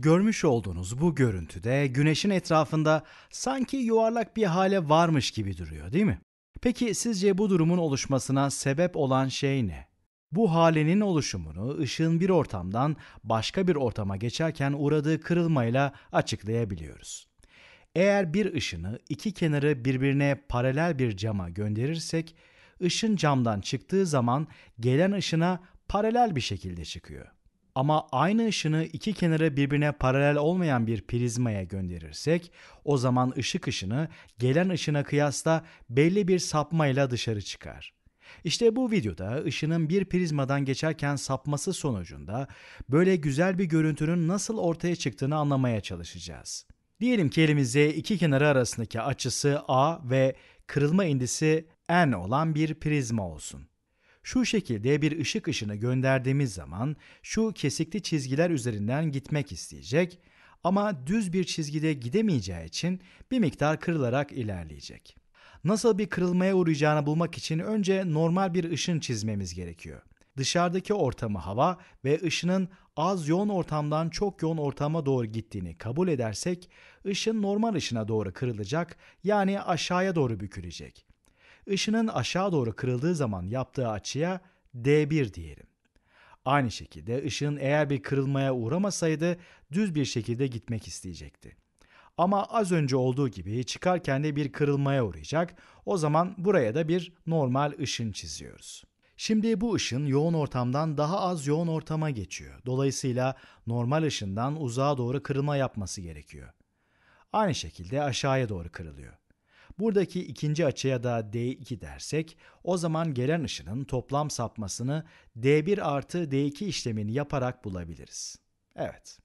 Görmüş olduğunuz bu görüntüde güneşin etrafında sanki yuvarlak bir hale varmış gibi duruyor değil mi? Peki sizce bu durumun oluşmasına sebep olan şey ne? Bu halenin oluşumunu ışığın bir ortamdan başka bir ortama geçerken uğradığı kırılmayla açıklayabiliyoruz. Eğer bir ışını iki kenarı birbirine paralel bir cama gönderirsek, ışın camdan çıktığı zaman gelen ışına paralel bir şekilde çıkıyor. Ama aynı ışını iki kenarı birbirine paralel olmayan bir prizmaya gönderirsek, o zaman ışık ışını gelen ışına kıyasla belli bir sapmayla dışarı çıkar. İşte bu videoda ışının bir prizmadan geçerken sapması sonucunda böyle güzel bir görüntünün nasıl ortaya çıktığını anlamaya çalışacağız. Diyelim ki elimizde iki kenarı arasındaki açısı A ve kırılma indisi N olan bir prizma olsun. Şu şekilde bir ışık ışını gönderdiğimiz zaman şu kesikli çizgiler üzerinden gitmek isteyecek ama düz bir çizgide gidemeyeceği için bir miktar kırılarak ilerleyecek. Nasıl bir kırılmaya uğrayacağını bulmak için önce normal bir ışın çizmemiz gerekiyor. Dışarıdaki ortamı hava ve ışının az yoğun ortamdan çok yoğun ortama doğru gittiğini kabul edersek, ışın normal ışına doğru kırılacak yani aşağıya doğru bükülecek. Işının aşağı doğru kırıldığı zaman yaptığı açıya D1 diyelim. Aynı şekilde ışığın eğer bir kırılmaya uğramasaydı düz bir şekilde gitmek isteyecekti. Ama az önce olduğu gibi çıkarken de bir kırılmaya uğrayacak. O zaman buraya da bir normal ışın çiziyoruz. Şimdi bu ışın yoğun ortamdan daha az yoğun ortama geçiyor. Dolayısıyla normal ışından uzağa doğru kırılma yapması gerekiyor. Aynı şekilde aşağıya doğru kırılıyor. Buradaki ikinci açıya da D2 dersek o zaman gelen ışının toplam sapmasını D1 artı D2 işlemini yaparak bulabiliriz. Evet.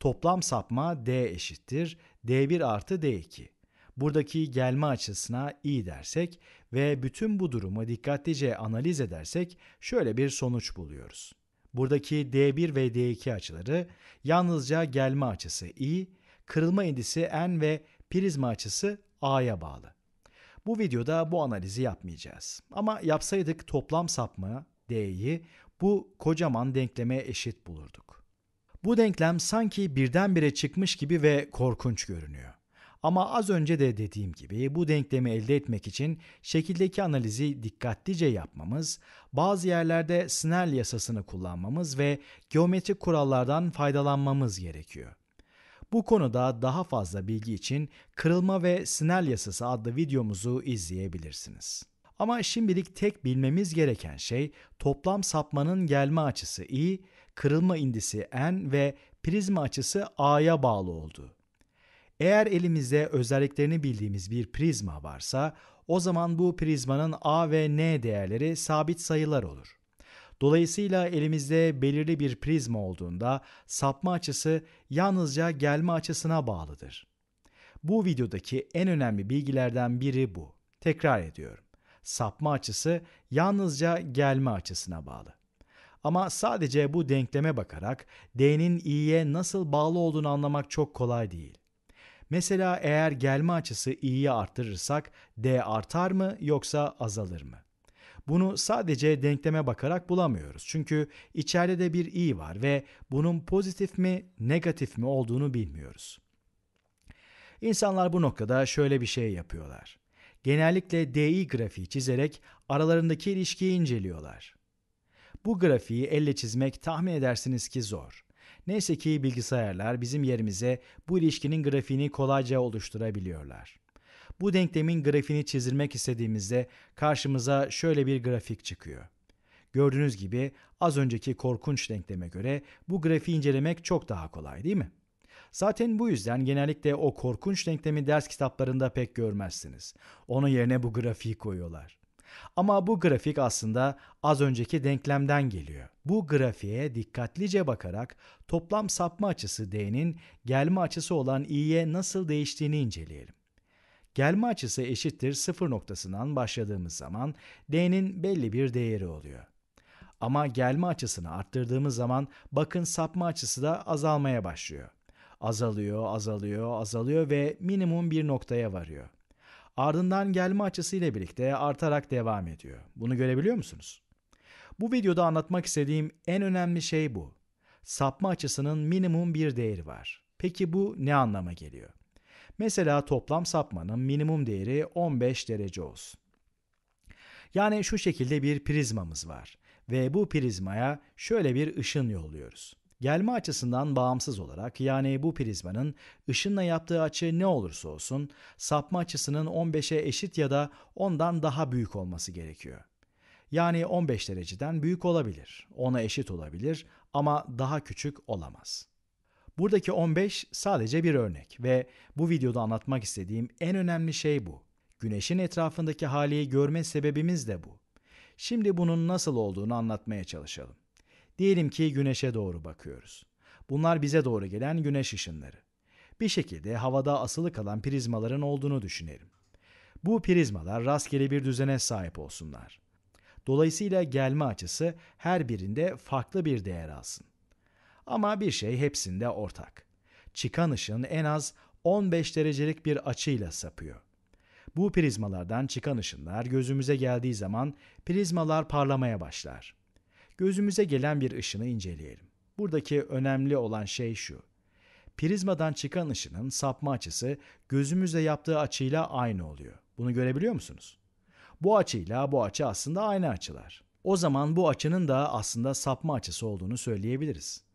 Toplam sapma D eşittir D1 artı D2. Buradaki gelme açısına i dersek ve bütün bu durumu dikkatlice analiz edersek şöyle bir sonuç buluyoruz. Buradaki D1 ve D2 açıları yalnızca gelme açısı i, kırılma indisi n ve prizma açısı a'ya bağlı. Bu videoda bu analizi yapmayacağız. Ama yapsaydık toplam sapma d'yi bu kocaman denkleme eşit bulurduk. Bu denklem sanki birdenbire çıkmış gibi ve korkunç görünüyor. Ama az önce de dediğim gibi bu denklemi elde etmek için şekildeki analizi dikkatlice yapmamız, bazı yerlerde Snell yasasını kullanmamız ve geometrik kurallardan faydalanmamız gerekiyor. Bu konuda daha fazla bilgi için Kırılma ve Snell Yasası adlı videomuzu izleyebilirsiniz. Ama şimdilik tek bilmemiz gereken şey toplam sapmanın gelme açısı i, kırılma indisi n ve prizma açısı a'ya bağlı olduğu. Eğer elimizde özelliklerini bildiğimiz bir prizma varsa o zaman bu prizmanın a ve n değerleri sabit sayılar olur. Dolayısıyla elimizde belirli bir prizma olduğunda sapma açısı yalnızca gelme açısına bağlıdır. Bu videodaki en önemli bilgilerden biri bu. Tekrar ediyorum. Sapma açısı yalnızca gelme açısına bağlı. Ama sadece bu denkleme bakarak D'nin i'ye nasıl bağlı olduğunu anlamak çok kolay değil. Mesela eğer gelme açısı i'yi arttırırsak D artar mı yoksa azalır mı? Bunu sadece denkleme bakarak bulamıyoruz. Çünkü içeride de bir i var ve bunun pozitif mi, negatif mi olduğunu bilmiyoruz. İnsanlar bu noktada şöyle bir şey yapıyorlar. Genellikle DI grafiği çizerek aralarındaki ilişkiyi inceliyorlar. Bu grafiği elle çizmek tahmin edersiniz ki zor. Neyse ki bilgisayarlar bizim yerimize bu ilişkinin grafiğini kolayca oluşturabiliyorlar. Bu denklemin grafiğini çizdirmek istediğimizde karşımıza şöyle bir grafik çıkıyor. Gördüğünüz gibi az önceki korkunç denkleme göre bu grafiği incelemek çok daha kolay değil mi? Zaten bu yüzden genellikle o korkunç denklemi ders kitaplarında pek görmezsiniz. Onun yerine bu grafiği koyuyorlar. Ama bu grafik aslında az önceki denklemden geliyor. Bu grafiğe dikkatlice bakarak toplam sapma açısı D'nin gelme açısı olan i'ye nasıl değiştiğini inceleyelim. Gelme açısı eşittir sıfır noktasından başladığımız zaman d'nin belli bir değeri oluyor. Ama gelme açısını arttırdığımız zaman bakın sapma açısı da azalmaya başlıyor. Azalıyor, azalıyor, azalıyor ve minimum bir noktaya varıyor. Ardından gelme açısı ile birlikte artarak devam ediyor. Bunu görebiliyor musunuz? Bu videoda anlatmak istediğim en önemli şey bu. sapma açısının minimum bir değeri var. Peki bu ne anlama geliyor? Mesela toplam sapmanın minimum değeri 15 derece olsun. Yani şu şekilde bir prizmamız var ve bu prizmaya şöyle bir ışın yolluyoruz. Gelme açısından bağımsız olarak yani bu prizmanın ışınla yaptığı açı ne olursa olsun sapma açısının 15'e eşit ya da ondan daha büyük olması gerekiyor. Yani 15 dereceden büyük olabilir, ona eşit olabilir ama daha küçük olamaz. Buradaki 15 sadece bir örnek ve bu videoda anlatmak istediğim en önemli şey bu. Güneşin etrafındaki hali görme sebebimiz de bu. Şimdi bunun nasıl olduğunu anlatmaya çalışalım. Diyelim ki güneşe doğru bakıyoruz. Bunlar bize doğru gelen güneş ışınları. Bir şekilde havada asılı kalan prizmaların olduğunu düşünelim. Bu prizmalar rastgele bir düzene sahip olsunlar. Dolayısıyla gelme açısı her birinde farklı bir değer alsın. Ama bir şey hepsinde ortak. Çıkan ışın en az 15 derecelik bir açıyla sapıyor. Bu prizmalardan çıkan ışınlar gözümüze geldiği zaman prizmalar parlamaya başlar. Gözümüze gelen bir ışını inceleyelim. Buradaki önemli olan şey şu. Prizmadan çıkan ışının sapma açısı gözümüzle yaptığı açıyla aynı oluyor. Bunu görebiliyor musunuz? Bu açıyla bu açı aslında aynı açılar. O zaman bu açının da aslında sapma açısı olduğunu söyleyebiliriz.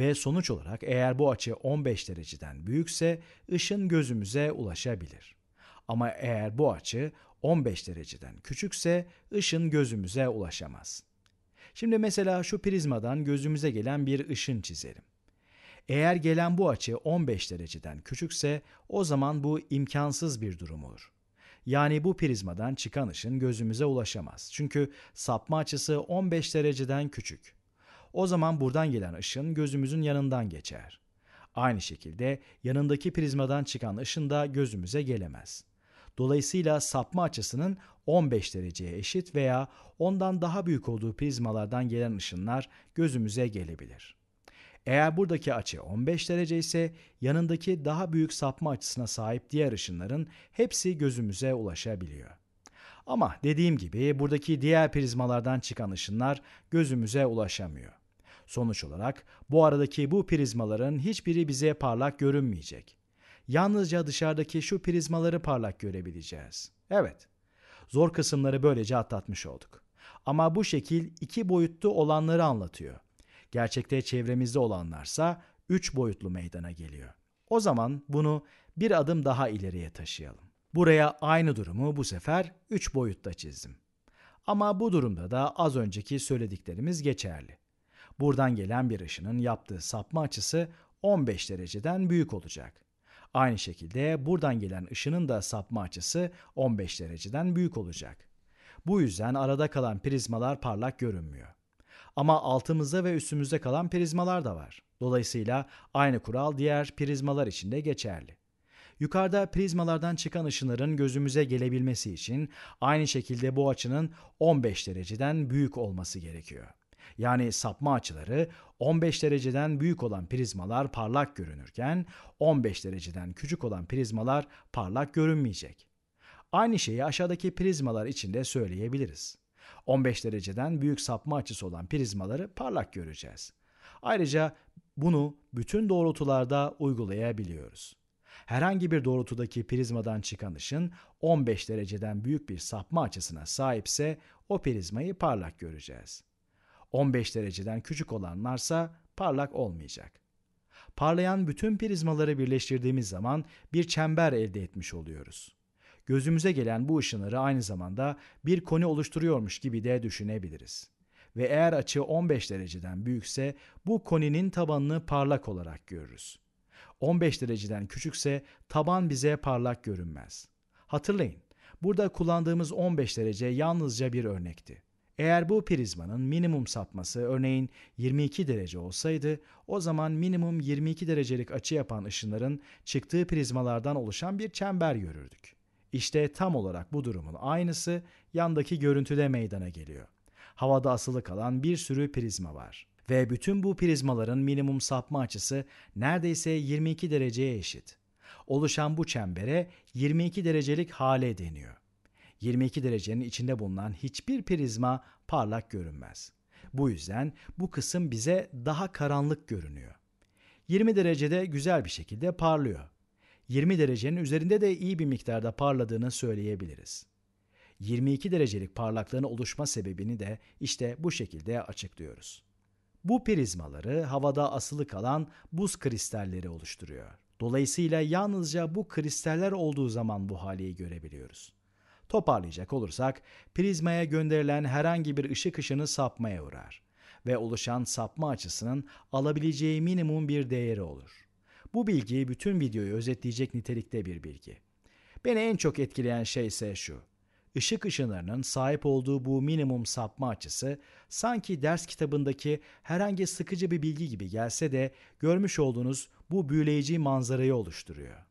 Ve sonuç olarak eğer bu açı 15 dereceden büyükse ışın gözümüze ulaşabilir. Ama eğer bu açı 15 dereceden küçükse ışın gözümüze ulaşamaz. Şimdi mesela şu prizmadan gözümüze gelen bir ışın çizelim. Eğer gelen bu açı 15 dereceden küçükse o zaman bu imkansız bir durum olur. Yani bu prizmadan çıkan ışın gözümüze ulaşamaz. Çünkü sapma açısı 15 dereceden küçük. O zaman buradan gelen ışın gözümüzün yanından geçer. Aynı şekilde yanındaki prizmadan çıkan ışın da gözümüze gelemez. Dolayısıyla sapma açısının 15 dereceye eşit veya ondan daha büyük olduğu prizmalardan gelen ışınlar gözümüze gelebilir. Eğer buradaki açı 15 derece ise yanındaki daha büyük sapma açısına sahip diğer ışınların hepsi gözümüze ulaşabiliyor. Ama dediğim gibi buradaki diğer prizmalardan çıkan ışınlar gözümüze ulaşamıyor. Sonuç olarak bu aradaki bu prizmaların hiçbiri bize parlak görünmeyecek. Yalnızca dışarıdaki şu prizmaları parlak görebileceğiz. Evet, zor kısımları böylece atlatmış olduk. Ama bu şekil iki boyutlu olanları anlatıyor. Gerçekte çevremizde olanlarsa üç boyutlu meydana geliyor. O zaman bunu bir adım daha ileriye taşıyalım. Buraya aynı durumu bu sefer üç boyutta çizdim. Ama bu durumda da az önceki söylediklerimiz geçerli. Buradan gelen bir ışının yaptığı sapma açısı 15 dereceden büyük olacak. Aynı şekilde buradan gelen ışının da sapma açısı 15 dereceden büyük olacak. Bu yüzden arada kalan prizmalar parlak görünmüyor. Ama altımızda ve üstümüzde kalan prizmalar da var. Dolayısıyla aynı kural diğer prizmalar için de geçerli. Yukarıda prizmalardan çıkan ışınların gözümüze gelebilmesi için aynı şekilde bu açının 15 dereceden büyük olması gerekiyor. Yani sapma açıları 15 dereceden büyük olan prizmalar parlak görünürken 15 dereceden küçük olan prizmalar parlak görünmeyecek. Aynı şeyi aşağıdaki prizmalar için de söyleyebiliriz. 15 dereceden büyük sapma açısı olan prizmaları parlak göreceğiz. Ayrıca bunu bütün doğrultularda uygulayabiliyoruz. Herhangi bir doğrultudaki prizmadan çıkan ışın 15 dereceden büyük bir sapma açısına sahipse o prizmayı parlak göreceğiz. 15 dereceden küçük olanlarsa parlak olmayacak. Parlayan bütün prizmaları birleştirdiğimiz zaman bir çember elde etmiş oluyoruz. Gözümüze gelen bu ışınları aynı zamanda bir koni oluşturuyormuş gibi de düşünebiliriz. Ve eğer açı 15 dereceden büyükse bu koninin tabanını parlak olarak görürüz. 15 dereceden küçükse taban bize parlak görünmez. Hatırlayın, burada kullandığımız 15 derece yalnızca bir örnekti. Eğer bu prizmanın minimum sapması örneğin 22 derece olsaydı, o zaman minimum 22 derecelik açı yapan ışınların çıktığı prizmalardan oluşan bir çember görürdük. İşte tam olarak bu durumun aynısı yandaki görüntüde meydana geliyor. Havada asılı kalan bir sürü prizma var. Ve bütün bu prizmaların minimum sapma açısı neredeyse 22 dereceye eşit. Oluşan bu çembere 22 derecelik hale deniyor. 22 derecenin içinde bulunan hiçbir prizma parlak görünmez. Bu yüzden bu kısım bize daha karanlık görünüyor. 20 derecede güzel bir şekilde parlıyor. 20 derecenin üzerinde de iyi bir miktarda parladığını söyleyebiliriz. 22 derecelik parlaklığın oluşma sebebini de işte bu şekilde açıklıyoruz. Bu prizmaları havada asılı kalan buz kristalleri oluşturuyor. Dolayısıyla yalnızca bu kristaller olduğu zaman bu haleyi görebiliyoruz. Toparlayacak olursak, prizmaya gönderilen herhangi bir ışık ışını sapmaya uğrar ve oluşan sapma açısının alabileceği minimum bir değeri olur. Bu bilgi bütün videoyu özetleyecek nitelikte bir bilgi. Beni en çok etkileyen şey ise şu. Işık ışınlarının sahip olduğu bu minimum sapma açısı sanki ders kitabındaki herhangi sıkıcı bir bilgi gibi gelse de görmüş olduğunuz bu büyüleyici manzarayı oluşturuyor.